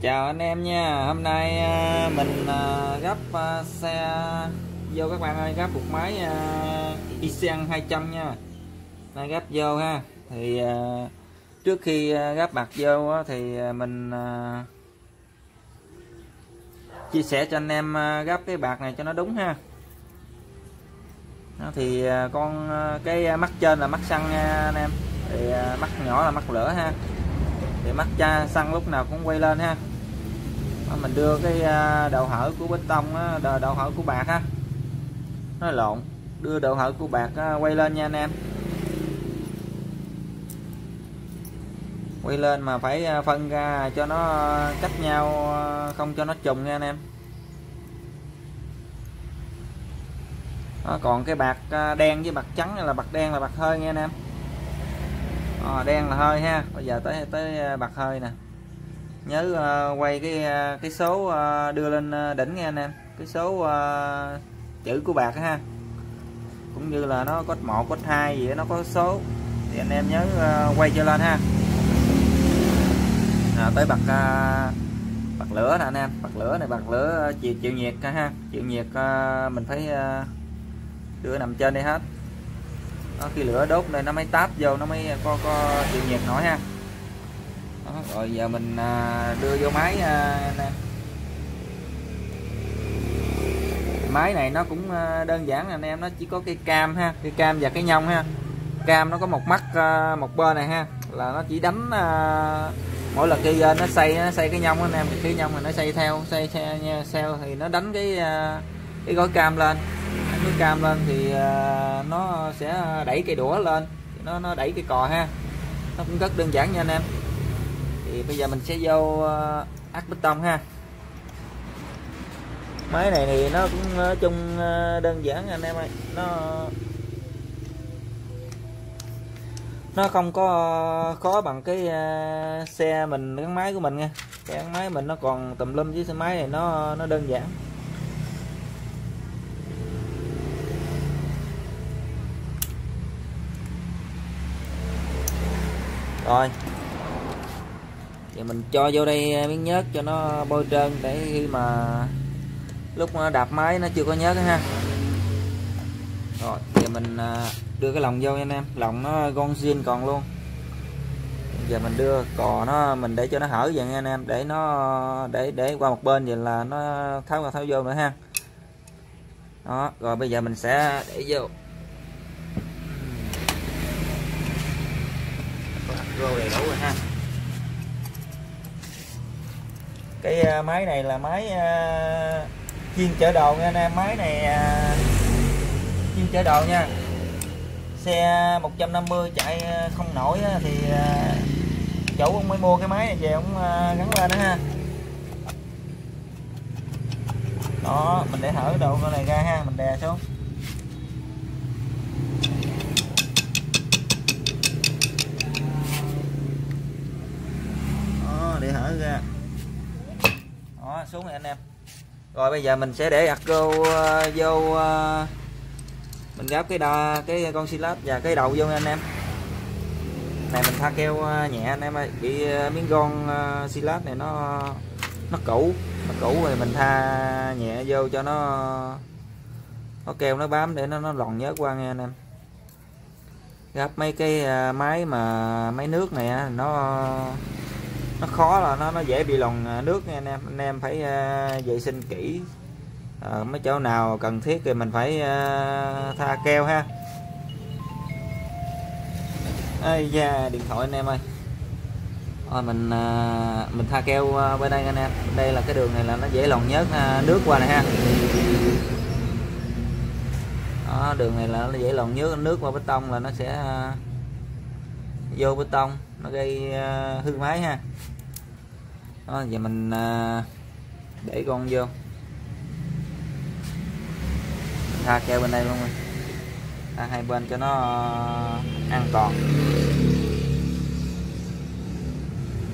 Chào anh em nha. Hôm nay à, mình à, gấp à, xe vô các bạn ơi, gấp một máy Isen 200 nha. Nay gấp vô ha. Thì trước khi gấp mặt vô thì mình chia sẻ cho anh em gấp cái bạc này cho nó đúng ha. Thì con cái mắt trên là mắt xăng nha anh em. Thì mắt nhỏ là mắt lửa ha thì mắt cha xăng lúc nào cũng quay lên ha. Mình đưa cái à, đầu hở của bê tông đầu hở của bạc ha, nó lộn đưa đầu hở của bạc à, quay lên nha anh em. Quay lên mà phải à, phân ra cho nó cách nhau không cho nó trùng nha anh em. Đó, còn cái bạc đen với bạc trắng là bạc đen là bạc hơi nha anh em à, đen là hơi ha. Bây giờ tới tới ờ, bạc hơi nè. Nhớ uh, quay cái cái số uh, đưa lên đỉnh nghe anh em. Cái số uh, chữ của bạc ha. Cũng như là nó có một có hai gì đó, nó có số. Thì anh em nhớ uh, quay cho lên ha. À, tới bạc uh, bạc lửa nè anh em. Bạc lửa này bạc lửa chịu chịu nhiệt ha. Chịu nhiệt uh, mình phải uh, đưa nằm trên đây hết đó, khi lửa đốt này nó mới táp vô nó mới ờ, có có chịu nhiệt nổi ha. Đó, rồi giờ mình à, đưa vô máy à, máy này nó cũng à, đơn giản anh em nó chỉ có cái cam ha cái cam và cái nhông ha. Cam nó có một mắt à, một bên này ha là nó chỉ đánh à, mỗi lần khi nó xây nó xây cái nhông anh em thì cái nhông này nó xây theo xây xe theo thì nó đánh cái à, cái gói cam lên cái cam lên thì à, nó sẽ đẩy cây đũa lên. Nó nó đẩy cái cò ha. Nó cũng rất đơn giản nha anh em. Thì bây giờ mình sẽ vô ờ, ác bê tông ha. Máy này thì nó cũng nói chung à, đơn giản anh em ơi. Nó nó không có khó bằng cái à, xe mình gắn máy của mình nha. Cái gắn máy mình nó còn tùm lum với xe máy này nó nó đơn giản. Rồi. Thì mình cho vô đây à, miếng nhớt cho nó bôi trơn để khi mà lúc nó đạp máy nó chưa có nhớt ha. Rồi, giờ mình à, đưa cái lồng vô anh em. Lồng nó gon zin còn luôn. Giờ mình đưa cò nó, mình để cho nó hở vậy nha anh em. Để nó, để để qua một bên vậy là nó tháo qua tháo vô nữa ha. Đó, rồi bây giờ mình sẽ để vô. Rô đầy đủ rồi ha. Cái à, máy này là máy uh, chuyên chở đồ nha anh em. Máy này uh, chuyên chở đồ nha. Xe 150 chạy không nổi á, thì uh, chủ ông mới mua cái máy này về ông uh, gắn lên đó ha. Đó mình để hở đầu con này ra ha mình đè xuống. Ra đó xuống này anh em. Rồi bây giờ mình sẽ để ạc ờ, vô uh, vô uh, mình gáp cái đo cái con xi lát và cái đầu vô nha anh em. Này mình tha keo ờ, nhẹ anh em ơi. Bị ờ, miếng gon silat xi lát này nó nó cũ nó cũ rồi mình tha nhẹ vô cho nó nó keo nó bám để nó nó lòn nhớt qua nha anh em. Gấp mấy cái máy mà máy nước này nó nó khó là nó nó dễ bị lòn à, nước nha anh em. Anh em phải uh, vệ sinh kỹ. Uh, mấy chỗ nào cần thiết thì mình phải uh, tha keo ha. Ây da điện thoại anh em ơi. Rồi mình uh, mình tha keo uh, bên đây anh em. Đây là cái đường này là nó dễ lòn nhớt uh, nước qua này ha. Đó, đường này là nó dễ lòn nhớt nước qua bê tông là nó sẽ uh, vô bê tông nó gây uh, hư máy ha. Đó, giờ mình uh, để con vô. Tha keo bên đây luôn tha hai bên cho nó uh, an toàn.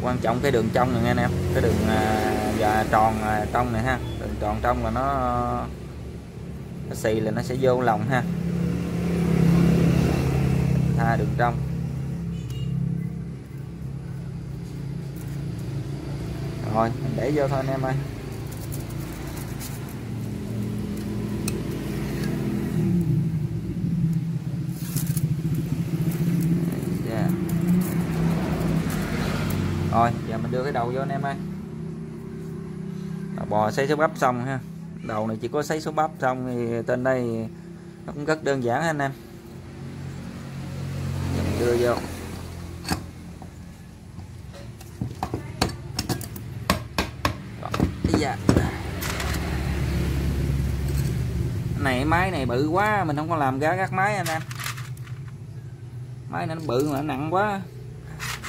Quan trọng cái đường trong này nghe anh em cái đường uh, và tròn uh, trong này ha. Đường tròn trong là nó nó xì là nó sẽ vô lòng ha. Tha đường trong. Rồi mình để vô thôi anh em ơi. Yeah. rồi, giờ mình đưa cái đầu vô anh em ơi. Bò xay số bắp xong ha. Đầu này chỉ có xấy số bắp xong thì tên đây nó cũng rất đơn giản anh em. Mình đưa vô dạ này, máy này bự quá, mình không có làm gá gác máy anh em. Máy này nó bự mà nó nặng quá.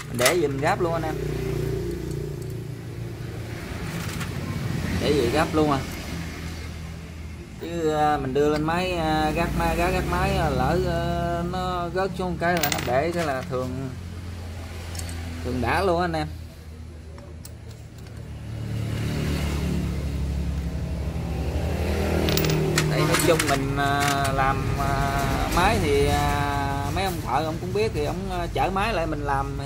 Mình để gì mình gáp luôn anh em. Để gì gáp luôn à. Chứ à, mình đưa lên máy à, gác máy, gác gác máy à, lỡ nó rớt xuống cái là nó để cái là thường thường đã luôn anh em đây nói chung mình à, làm à, máy thì à, mấy ông thợ ông cũng biết thì ông chở máy lại mình làm thì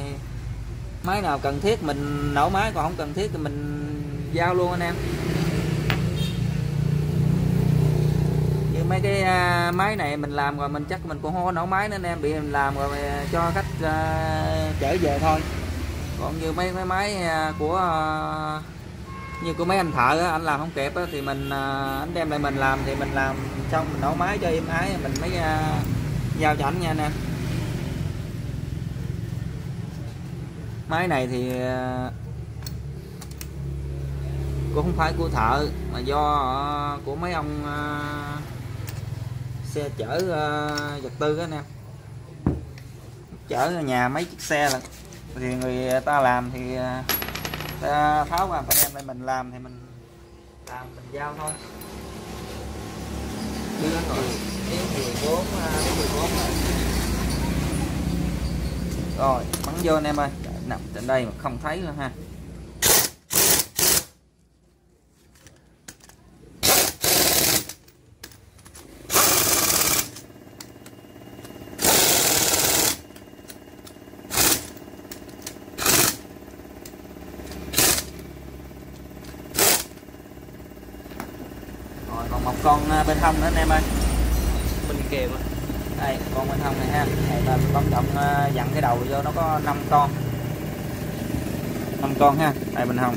máy nào cần thiết mình nổ máy, còn không cần thiết thì mình giao luôn anh em. Như mấy cái máy này mình làm rồi mình chắc mình cũng không có nổ máy nữa anh em, bị mình làm rồi cho khách chở về thôi. Còn như mấy cái máy của như của mấy anh thợ á, anh làm không kịp á, thì mình à, anh đem lại mình làm thì mình làm xong mình nổ máy cho im ái mình mới à, giao cho anh nha nè máy này thì à, cũng không phải của thợ mà do của mấy ông xe chở vật tư đó nè chở nhà mấy chiếc xe là thì người ta làm thì ta tháo qua phải đem lại mình làm thì mình làm mình giao thôi. Đưa rồi tiếng 14 14 rồi bắn vô anh em ơi. Nằm trên đây mà không thấy luôn ha con à, bên hông nữa anh em ơi. Bên kèm đây con bên hông này ha. Đây là bấm động à, dặn cái đầu vô nó có 5 con. 5 con ha. Đây bên hông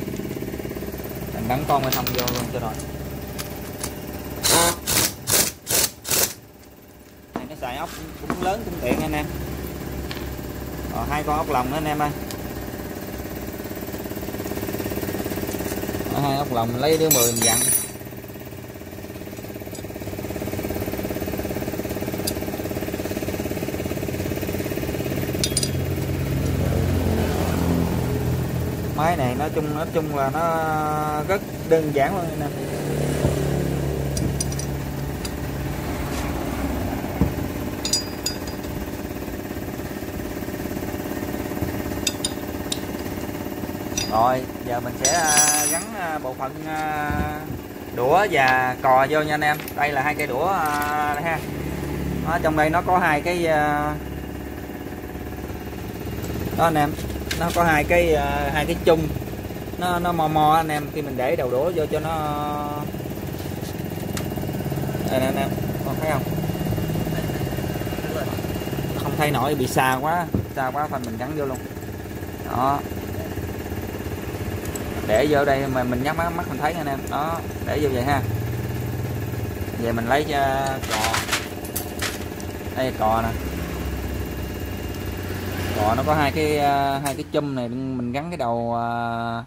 mình bắn con bên hông vô luôn cho rồi. Này nó xài ốc cũng lớn cũng tiện anh em. Rồi hai con ốc lòng nữa anh em ơi. Hai ốc lòng lấy đứa 10 mình dặn máy này, nói chung nói chung là nó rất đơn giản luôn nè. Rồi, giờ mình sẽ à, gắn à, bộ phận à, đũa và cò vô nha anh em. Đây là hai cây đũa đây ha. Ở trong đây nó có hai cái đó anh em nó có hai cái uh, hai cái chung. Nó nó mò mò anh em khi mình để đầu đũa vô cho nó đây nè anh em con thấy không? Không thay nổi bị xa quá xa quá phần mình gắn vô luôn. Đó. Để vô đây mà mình nhắm mắt mắt mình thấy anh em. Đó để vô vậy ha. Về mình lấy cho cò. Đây cò nè cò nó có hai cái à, hai cái chum này mình gắn cái đầu à,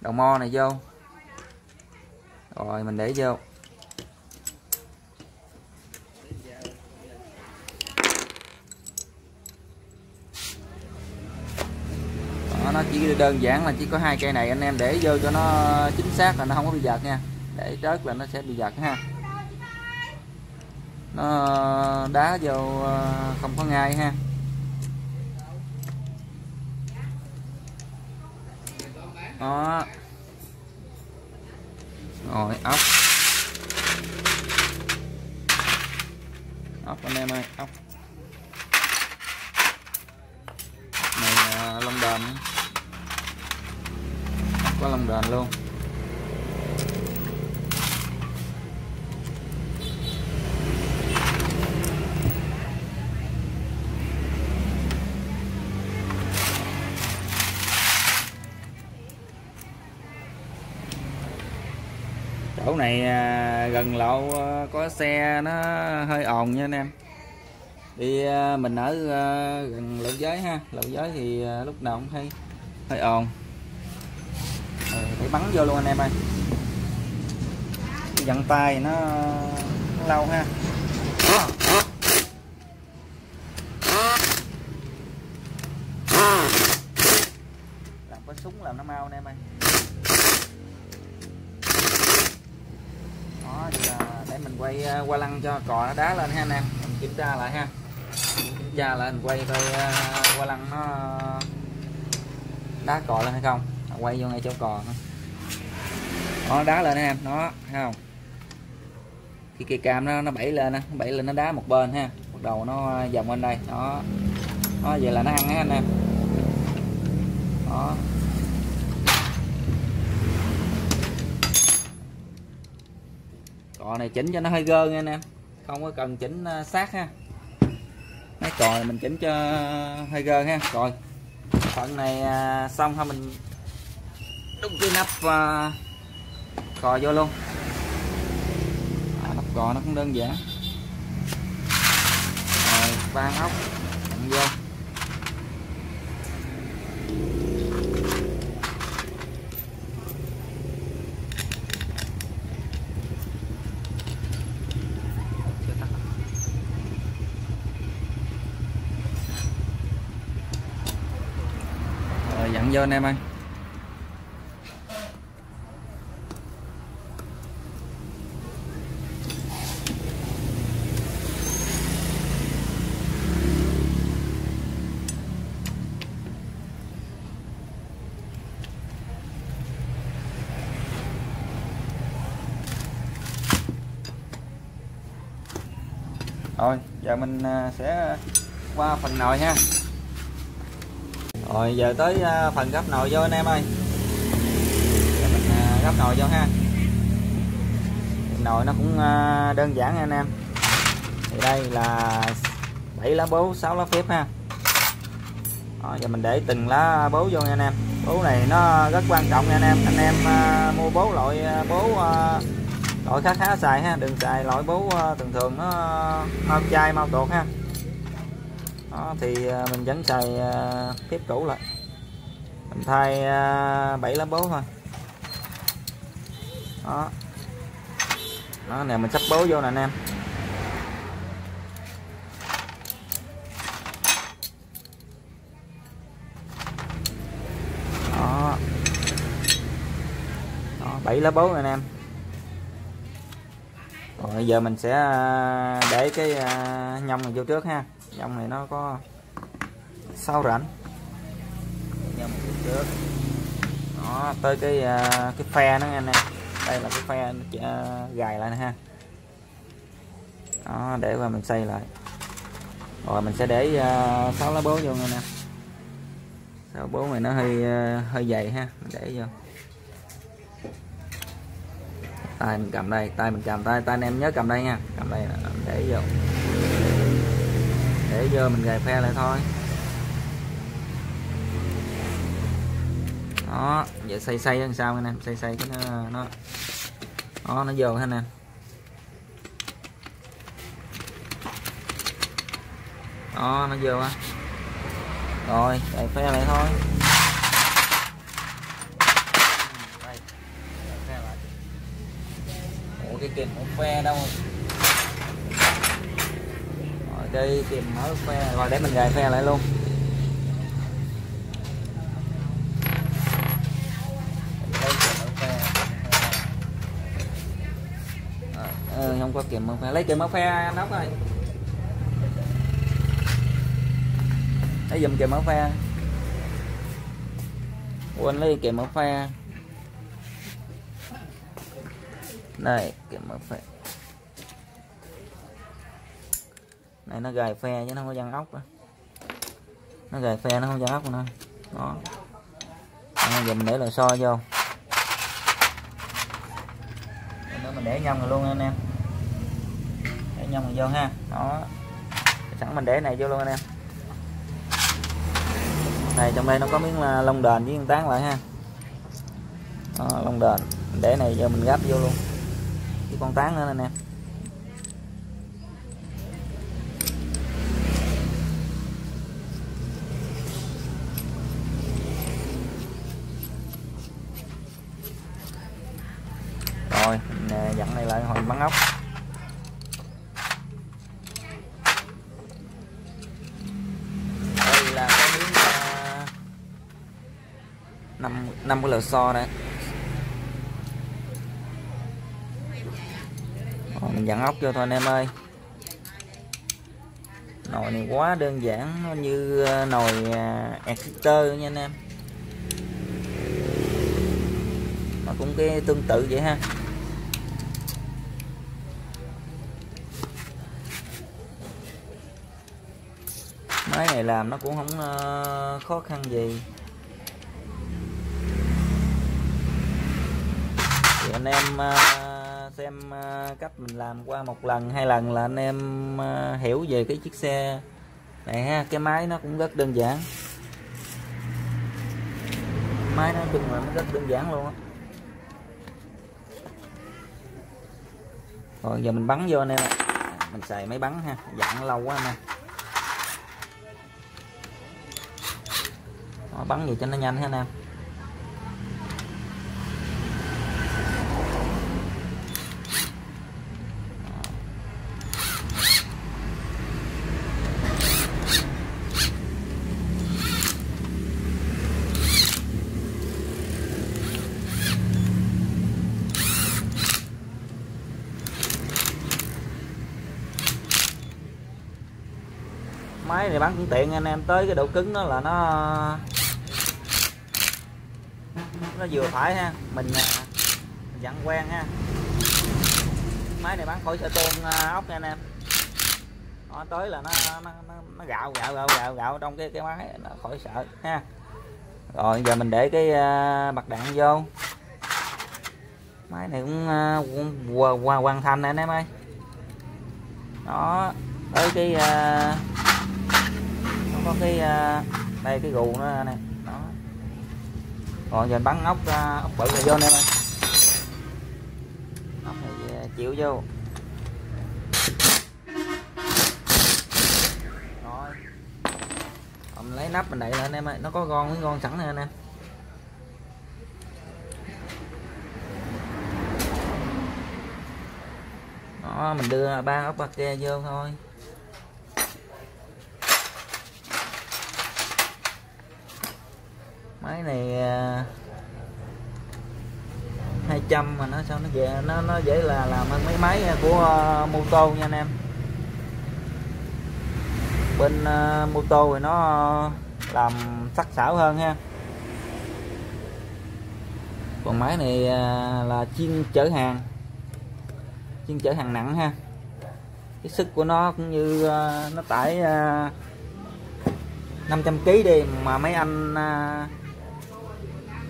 đầu mo này vô. Rồi mình để vô. Đó, nó chỉ đơn giản là chỉ có hai cây này anh em để vô cho nó chính xác là nó không có bị giật nha. Để rớt là nó sẽ bị giật ha. Nó đá vô à, không có ngay ha. Đó. Rồi, ốc. Ốc anh em ơi, ốc. Này là lông đờm có lông đền luôn. Chỗ này à, gần lộ à, có xe nó hơi ồn nha anh em. Đi à, mình ở gần lộ giới ha. Lộ giới thì lúc nào cũng hay hơi ồn. Ờ, ừ, để bắn vô luôn anh em ơi. Dặn tay nó, nó lâu ha làm có súng làm nó mau anh em ơi đó thì là để mình quay à, qua lăng cho cò nó đá lên ha anh em. Mình kiểm tra lại ha. Kiểm tra lại mình quay coi à, qua lăng nó đá cò lên hay không. À, quay vô ngay chỗ cò nó đá lên em, nó, thấy không? Khi cây cam nó nó bẫy lên nó bẫy lên nó đá một bên ha. Bắt đầu nó vòng bên đây. Nó nó vậy là nó ăn á anh em. Đó. Cò này chỉnh cho nó hơi gơ nha anh em không có cần chỉnh à, sát ha. Mấy cò này mình chỉnh cho hơi gơ ha. Rồi phần này à, xong thôi mình đúc cái nắp à, cò vô luôn. À, nắp cò nó cũng đơn giản. Rồi ban ốc vô rồi dặn vô anh em ơi. Rồi giờ mình à, sẽ qua phần nồi ha rồi giờ tới à, phần gấp nồi vô anh em ơi. Giờ mình à, gấp nồi vô ha. Nồi nó cũng à, đơn giản nha anh em. Thì đây là 7 lá bố 6 lá phép ha. Đó, giờ mình để từng lá bố vô nha anh em. Bố này nó rất quan trọng nha anh em. Anh em mua bố loại bố loại khá khá xài ha. Đừng xài loại bố thường thường nó mau chai mau tuột ha đó, thì à, mình vẫn xài à, tiếp cũ lại. Mình thay à, bảy lá bố thôi. Đó. Đó nè mình sắp bố vô nè anh em. Đó. Bảy lá bố nè anh em. Rồi giờ mình sẽ để cái nhông này vô trước ha nhông này nó có sáu rãnh nhông vô trước. Đó tới cái à, cái phe nó anh em đây là cái phe gài lại nè ha. Đó để qua mình xây lại. Rồi mình sẽ để sáu lá bố vô nè. Sáu bố này nó hơi hơi dày ha. Mình để vô. Tay mình cầm đây tay mình cầm tay tay anh em nhớ cầm đây nha. Cầm đây để vô để vô mình gài phe lại thôi. Đó, giờ xây xây làm sao anh em xây xây cái nó nó đó nó vô ha nè. Đó, nó vô á. Rồi gài phe lại thôi. Cái kìm mở phe đâu. rồi đi tìm mở phe rồi để mình gài phe lại luôn. Ờ, ừ, không có kìm mở phe lấy kìm mở phe anh ốc ơi. Lấy dùm kìm mở phe quên lấy kìm mở phe này cái mở phe này nó gầy phe chứ nó không có dăng ốc đó. nó gầy phe nó không dăng ốc nữa. Đó. À, giờ mình để lò xo vô. Đó mình để nhầm rồi luôn anh em. Để nhầm rồi vô ha. Đó. Sẵn mình để này vô luôn anh em. Này trong đây nó có miếng à, lông đền với miếng tán lại ha. Đó, lông đền. Để này giờ mình gắp vô luôn. Cái con tán nữa anh em. Rồi nè dặn này lại hồi bắn ốc. Đây là cái miếng uh, năm năm cái lò xo đây rồi, mình dặn ốc vô thôi anh em ơi. Nồi này quá đơn giản nó như à, nồi à, exeter nha anh em. Nó cũng cái tương tự vậy ha. Máy này làm nó cũng không uh, khó khăn gì. Thì anh em uh, xem uh, cách mình làm qua một lần hai lần là anh em hiểu về cái chiếc xe này ha. Cái máy nó cũng rất đơn giản. Máy nó chung là nó rất đơn giản luôn á. Rồi giờ mình bắn vô anh em mình xài máy bắn ha dặn lâu quá anh em. Bắn gì cho nó nhanh ha anh em. Máy này bán cũng tiện anh em, tới cái độ cứng đó là nó nó vừa phải ha. Mình, à, mình dặn quen ha. Máy này bán khỏi xe tôn à, ốc nha anh em. Nó tới là nó nó, nó, nó gạo gạo gạo gạo gạo trong cái cái máy nó khỏi sợ ha. Rồi giờ mình để cái uh, đạn vô. Máy này cũng, uh, cũng hoàn, hoàn thành nè anh em ơi. Đó tới cái uh, nó có cái uh, đây cái gù nữa nè rồi giờ bắn ốc à, ốc bự này vô anh em ơi. Ốc này à, chịu vô. Rồi. Mình lấy nắp mình đậy lại anh em ơi, nó có gon với gon sẵn nè anh em. Đó, mình đưa ba ốc bạc tre vô thôi. Máy này à, hai 200 mà nó sao nó dễ nó nó dễ là làm hơn mấy máy à, của uh, mô tô nha anh em. Bên uh, mô tô thì nó làm sắc sảo hơn ha. Còn máy này uh, là chuyên chở hàng chuyên chở hàng nặng ha. Cái sức của nó cũng như uh, nó tải uh, 500 kg đi mà mấy anh uh,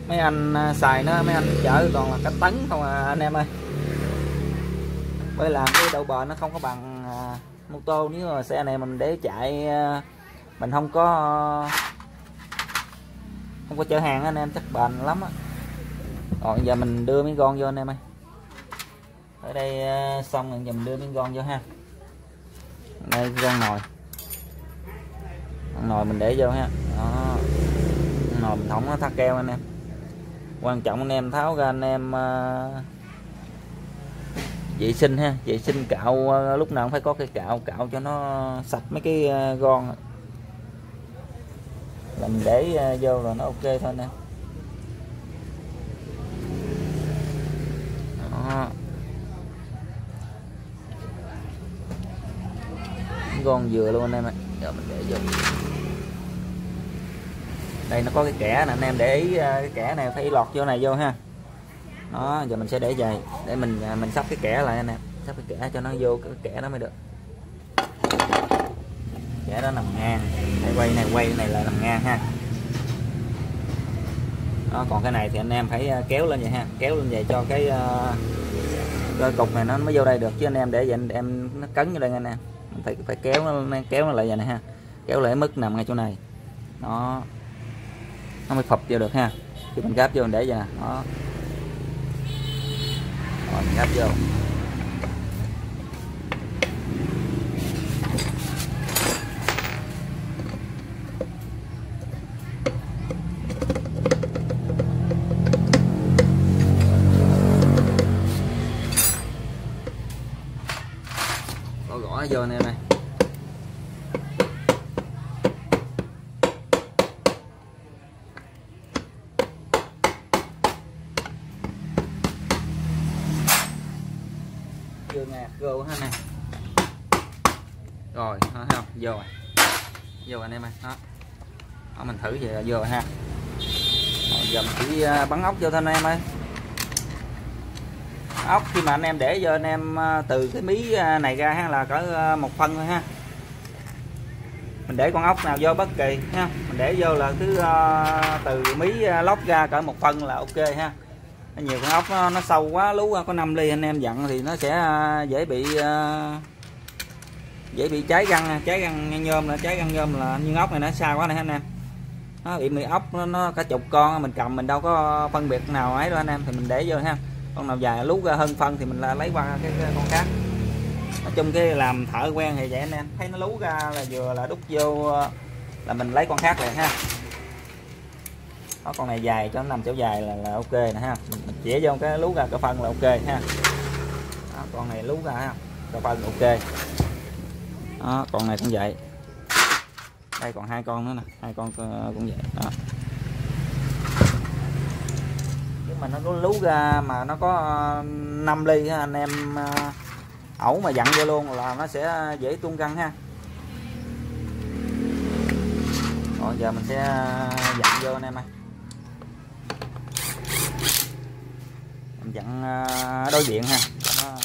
mấy anh à, xài nó mấy anh chở toàn là cái tấn không à anh em ơi. Bởi làm cái độ bền nó không có bằng à, mô tô nếu mà xe này mình để chạy à, mình không có à, không có chở hàng anh em chắc bền lắm á. Còn giờ mình đưa miếng gon vô anh em ơi. Ở đây à, xong rồi giờ mình đưa miếng gon vô ha. Đây gon nồi. Nồi mình để vô ha. Đó. Nồi mình không nó thắt keo anh em quan trọng anh em tháo ra, anh em à, vệ sinh ha. Vệ sinh cạo à, lúc nào cũng phải có cái cạo cạo cho nó sạch mấy cái gòn gon là mình để vô rồi nó ok thôi nè Đó. con dừa luôn anh em ạ. Giờ mình để vô đây nó có cái kẻ nè anh em để ý ờ, cái kẻ này phải lọt vô này vô ha. Đó giờ mình sẽ để về để mình ờ, mình sắp cái kẻ lại anh em. Sắp cái kẻ cho nó vô cái kẻ đó mới được. Kẻ đó nằm ngang. Đây quay này quay này là nằm ngang ha. Đó, còn cái này thì anh em phải ờ, kéo lên vậy ha. Kéo lên vậy cho cái cái cục này nó mới vô đây được. Chứ anh em để vậy anh em nó cấn vô đây anh em. Mình phải phải kéo nó kéo nó lại vậy này ha. Kéo lại mức nằm ngay chỗ này. Nó nó mới phập vô được ha. Thì mình gáp vô mình để vậy nè. Đó. Rồi, mình gáp vô. Thử về vô ha. Rồi, giờ mình chỉ bắn ốc vô thôi anh em ơi. Ốc khi mà anh em để vô anh em à, từ cái mí à, này ra ha là cỡ à, một phân thôi ha. Mình để con ốc nào vô bất kỳ ha. Mình để vô là cứ từ mí lót ra cỡ một phân là ok ha. Nhiều con ốc nó, nó sâu quá lú có 5 ly anh em dặn thì nó sẽ dễ bị dễ bị cháy răng cháy răng nhôm là cháy răng nhôm là nhưng ốc này nó xa quá này anh em nó bị mì ốc nó, nó cả chục con mình cầm mình đâu có phân biệt nào ấy đâu anh em thì mình để vô ha. Con nào dài lú ra hơn phân thì mình là lấy qua cái, cái con khác. Nói chung cái làm thợ quen thì vậy anh em thấy nó lú ra là vừa là đút vô là mình lấy con khác lại ha. Đó, con này dài cho nó nằm chỗ dài là, là ok nè ha. Mình chỉ vô cái lú ra cái phân là ok ha. Đó, con này lú ra ha cái phân ok. Đó, con này cũng vậy đây, còn hai con nữa nè. Hai con ờ, cũng vậy. Đó. Nhưng mà nó có lú ra mà nó có ờ, 5 ly anh em ờ, ẩu mà dặn vô luôn là nó sẽ dễ tuôn căng ha. Còn giờ mình sẽ dặn vô anh em ơi. Mình dặn đối diện ha nó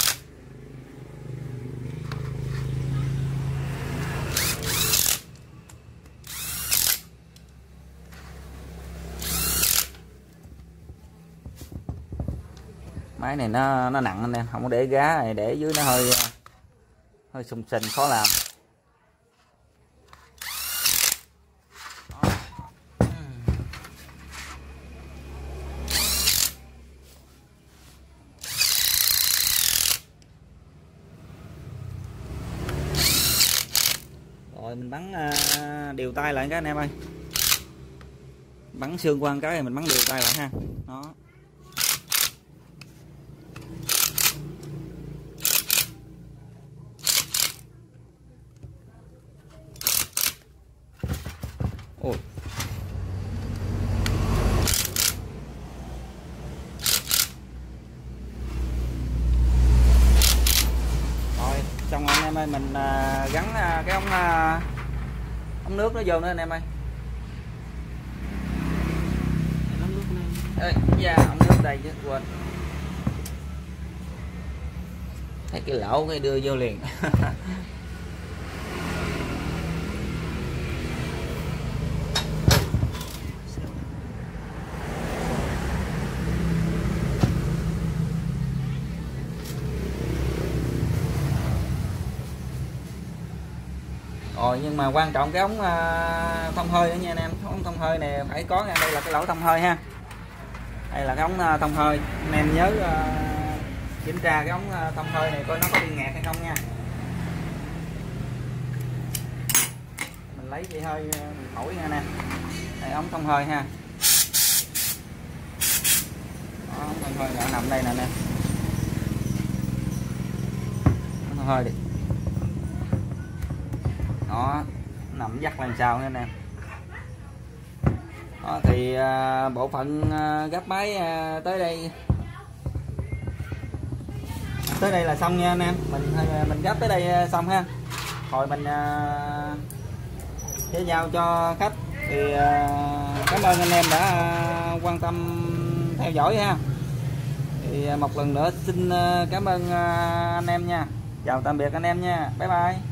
máy này nó nó nặng anh em, không có để gá này, để dưới nó hơi hơi sùng sình, khó làm. Rồi, mình bắn à, điều tay lại các anh em ơi. Bắn xương qua cái thì mình bắn điều tay lại ha. Đó. Ôi. Rồi, xong anh em ơi, mình à, gắn à, cái ống à, ống nước nó vô nữa anh em ơi. Ống nước này. Ê, dạ, ống nước đây chứ quên. Thấy cái lỗ cái đưa vô liền. rồi nhưng mà quan trọng cái ống uh, thông hơi nữa nha anh em. Ống thông hơi này phải có nha. Đây là cái lỗ thông hơi ha. Đây là cái ống uh, thông hơi. Anh em nhớ uh, kiểm tra cái ống uh, thông hơi này coi nó có bị ngạt hay không nha. Mình lấy dây hơi mình thổi nha nè. Đây ống thông hơi ha. Đó, ống thông hơi đã nằm đây nè nè. Ống thông hơi đi nó nằm dắt làm sao nữa nè. Đó, thì à, bộ phận à, gấp máy à, tới đây. Tới đây là xong nha anh em. Mình à, mình gấp tới đây à, xong ha. Hồi mình à, sẽ giao cho khách thì à, cảm ơn anh em đã à, quan tâm theo dõi ha. Thì à, một lần nữa xin à, cảm ơn à, anh em nha. Chào tạm biệt anh em nha. Bye bye.